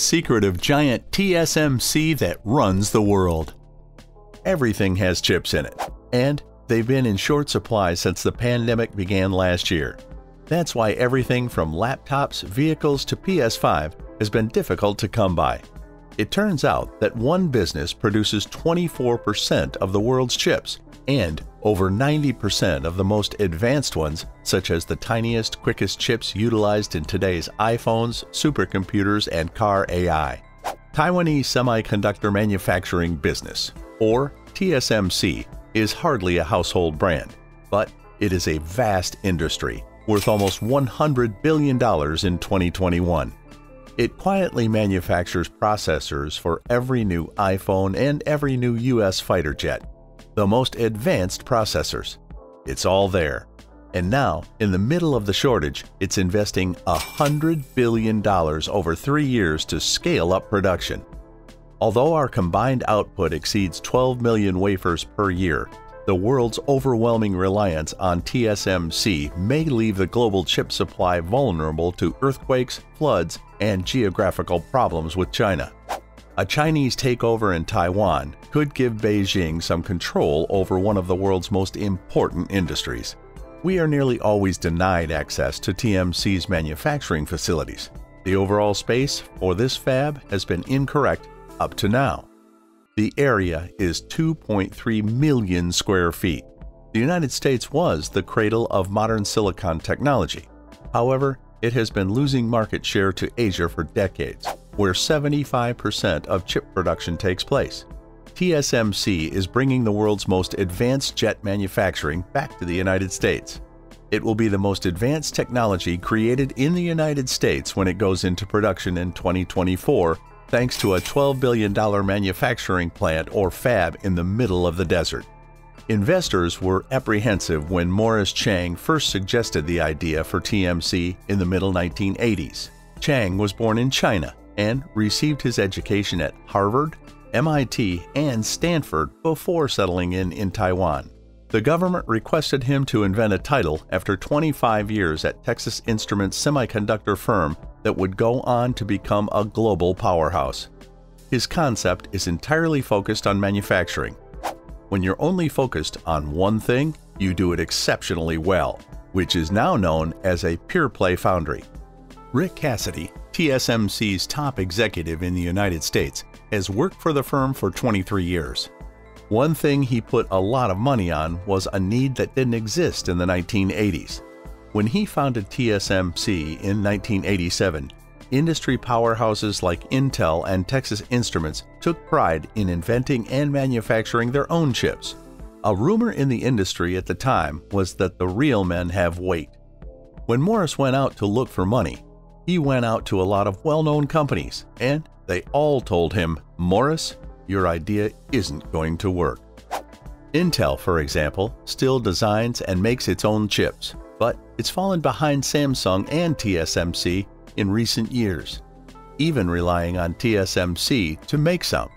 secret of giant TSMC that runs the world. Everything has chips in it, and they've been in short supply since the pandemic began last year. That's why everything from laptops, vehicles to PS5 has been difficult to come by. It turns out that one business produces 24% of the world's chips, and over 90% of the most advanced ones, such as the tiniest, quickest chips utilized in today's iPhones, supercomputers, and car AI. Taiwanese Semiconductor Manufacturing Business, or TSMC, is hardly a household brand, but it is a vast industry worth almost $100 billion in 2021. It quietly manufactures processors for every new iPhone and every new US fighter jet, the most advanced processors. It's all there. And now, in the middle of the shortage, it's investing $100 billion over three years to scale up production. Although our combined output exceeds 12 million wafers per year, the world's overwhelming reliance on TSMC may leave the global chip supply vulnerable to earthquakes, floods, and geographical problems with China. A Chinese takeover in Taiwan could give Beijing some control over one of the world's most important industries. We are nearly always denied access to TSMC's manufacturing facilities. The overall space for this fab has been incorrect up to now. The area is 2.3 million square feet. The United States was the cradle of modern silicon technology. However, it has been losing market share to Asia for decades, where 75% of chip production takes place. TSMC is bringing the world's most advanced jet manufacturing back to the United States. It will be the most advanced technology created in the United States when it goes into production in 2024, thanks to a $12 billion manufacturing plant or fab in the middle of the desert. Investors were apprehensive when Morris Chang first suggested the idea for TSMC in the middle 1980s. Chang was born in China and received his education at Harvard, MIT, and Stanford before settling in in Taiwan. The government requested him to invent a title after 25 years at Texas Instruments semiconductor firm that would go on to become a global powerhouse. His concept is entirely focused on manufacturing. When you're only focused on one thing, you do it exceptionally well, which is now known as a pure play foundry. Rick Cassidy, TSMC's top executive in the United States, has worked for the firm for 23 years. One thing he put a lot of money on was a need that didn't exist in the 1980s. When he founded TSMC in 1987, industry powerhouses like Intel and Texas Instruments took pride in inventing and manufacturing their own chips. A rumor in the industry at the time was that the real men have weight. When Morris went out to look for money, he went out to a lot of well known companies, and they all told him, Morris, your idea isn't going to work. Intel, for example, still designs and makes its own chips, but it's fallen behind Samsung and TSMC in recent years, even relying on TSMC to make some.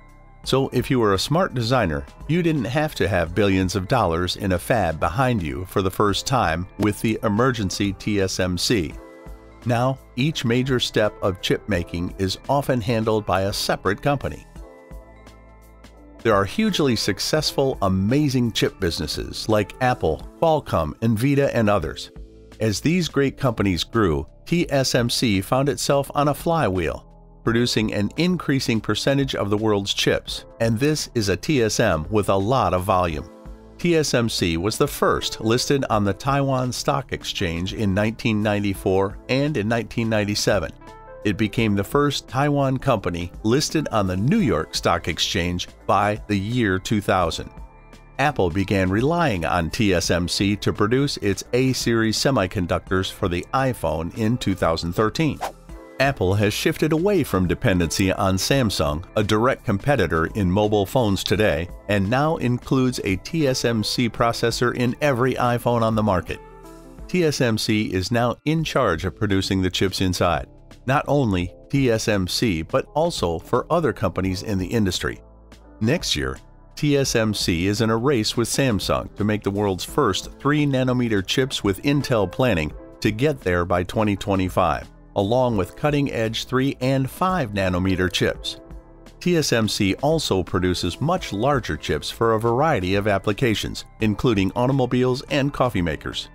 So if you were a smart designer, you didn't have to have billions of dollars in a fab behind you for the first time with the emergency TSMC. Now, each major step of chip making is often handled by a separate company. There are hugely successful, amazing chip businesses like Apple, Qualcomm, Nvidia, and others. As these great companies grew, TSMC found itself on a flywheel, producing an increasing percentage of the world's chips, and this is a TSM with a lot of volume. TSMC was the first listed on the Taiwan Stock Exchange in 1994 and in 1997. It became the first Taiwan company listed on the New York Stock Exchange by the year 2000. Apple began relying on TSMC to produce its A series semiconductors for the iPhone in 2013. Apple has shifted away from dependency on Samsung, a direct competitor in mobile phones today, and now includes a TSMC processor in every iPhone on the market. TSMC is now in charge of producing the chips inside, not only TSMC, but also for other companies in the industry. Next year, TSMC is in a race with Samsung to make the world's first 3 nanometer chips with Intel planning to get there by 2025. Along with cutting-edge 3 and 5 nanometer chips. TSMC also produces much larger chips for a variety of applications, including automobiles and coffee makers.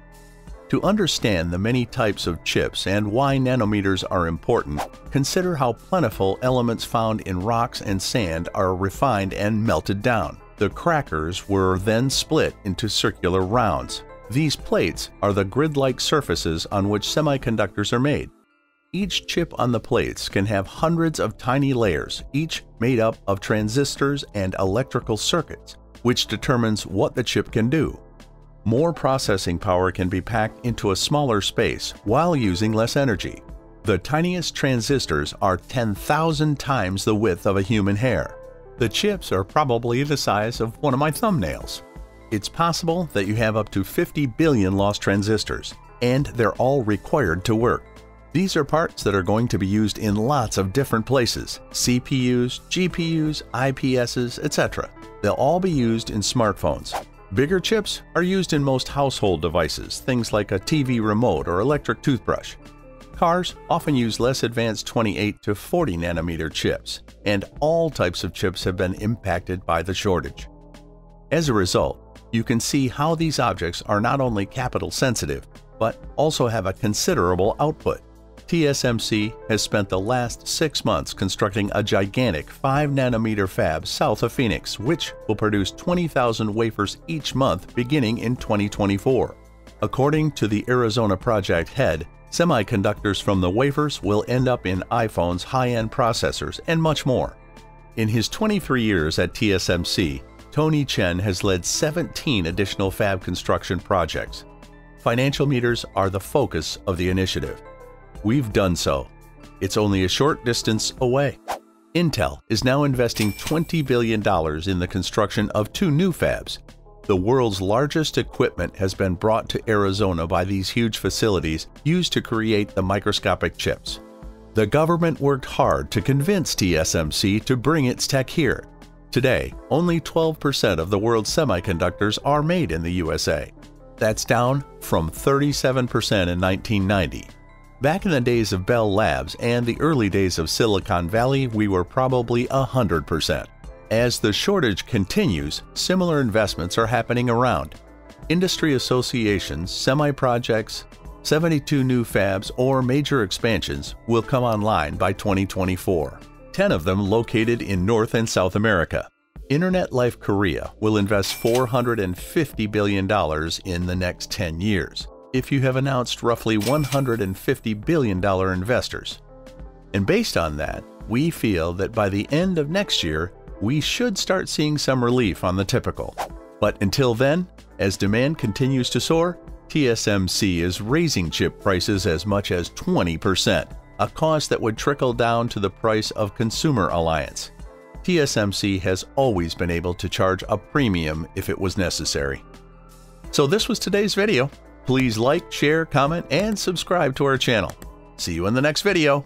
To understand the many types of chips and why nanometers are important, consider how plentiful elements found in rocks and sand are refined and melted down. The crackers were then split into circular rounds. These plates are the grid-like surfaces on which semiconductors are made. Each chip on the plates can have hundreds of tiny layers, each made up of transistors and electrical circuits, which determines what the chip can do. More processing power can be packed into a smaller space while using less energy. The tiniest transistors are 10,000 times the width of a human hair. The chips are probably the size of one of my thumbnails. It's possible that you have up to 50 billion lost transistors, and they're all required to work. These are parts that are going to be used in lots of different places CPUs, GPUs, IPSs, etc. They'll all be used in smartphones. Bigger chips are used in most household devices, things like a TV remote or electric toothbrush. Cars often use less advanced 28 to 40 nanometer chips, and all types of chips have been impacted by the shortage. As a result, you can see how these objects are not only capital sensitive, but also have a considerable output. TSMC has spent the last six months constructing a gigantic 5 nanometer fab south of Phoenix, which will produce 20,000 wafers each month beginning in 2024. According to the Arizona project head, semiconductors from the wafers will end up in iPhones, high end processors, and much more. In his 23 years at TSMC, Tony Chen has led 17 additional fab construction projects. Financial meters are the focus of the initiative. We've done so. It's only a short distance away. Intel is now investing $20 billion in the construction of two new fabs. The world's largest equipment has been brought to Arizona by these huge facilities used to create the microscopic chips. The government worked hard to convince TSMC to bring its tech here. Today, only 12% of the world's semiconductors are made in the USA. That's down from 37% in 1990. Back in the days of Bell Labs and the early days of Silicon Valley, we were probably 100%. As the shortage continues, similar investments are happening around. Industry associations, semi projects, 72 new fabs, or major expansions will come online by 2024, 10 of them located in North and South America. Internet Life Korea will invest $450 billion in the next 10 years if you have announced roughly $150 billion investors. And based on that, we feel that by the end of next year, we should start seeing some relief on the typical. But until then, as demand continues to soar, TSMC is raising chip prices as much as 20%, a cost that would trickle down to the price of Consumer Alliance. TSMC has always been able to charge a premium if it was necessary. So this was today's video. Please like, share, comment, and subscribe to our channel. See you in the next video.